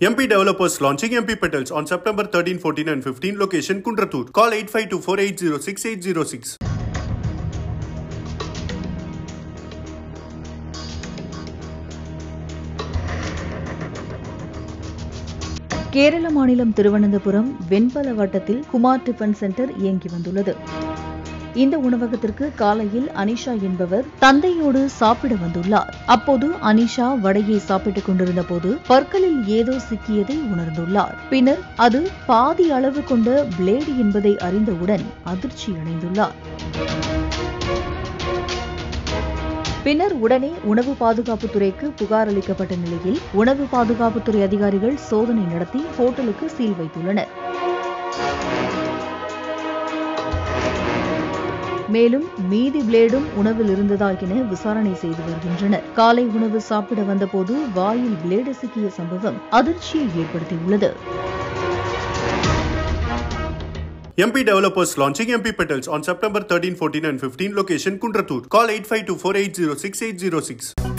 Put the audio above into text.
MP developers launching MP Petals on September 13, 14 and 15 location Kundratur. Call 8524806806. Kerala மாநிலம் திருவனந்தபுரம் வெண்பல வட்டத்தில் Kumar tiffin centre இயங்கி வந்துள்ளது இந்த உணவகத்திற்கு காலையில் அனிஷா என்பவர் தந்தையோடு சாப்பிட வந்துள்ளார். அப்போது அனிஷா வடையை சாப்பிட்டுக் கொண்டிருந்த போது பற்களில் ஏதோ சிக்கியதை உணர்ந்துள்ளார். பின்னர் அது பாதி அளவு கொண்ட பிளேடு என்பதை அறிந்தவுடன் அதிர்ச்சி அடைந்துள்ளார். பின்னர் உடனே உணவு பாதுகாப்புத்துறைக்கு புகார் அளிக்கப்பட்ட நிலையில் உணவு பாதுகாப்புத்துறை அதிகாரிகள் சோதனை நடத்தி ஹோட்டலுக்கு சீல் வைத்துள்ளனர். மேலும் மீதி பிளேடும் உணவில் இருந்ததா என விசாரணை செய்து வருகின்றனர் காலை உணவு சாப்பிட வந்தபோது வாயில் பிளேடு சிக்கிய சம்பவம் அதிர்ச்சியை ஏற்படுத்தியுள்ளது MP developers launching MP Petals on September 13, 14 and 15 location Kundratur. Call 8524806806.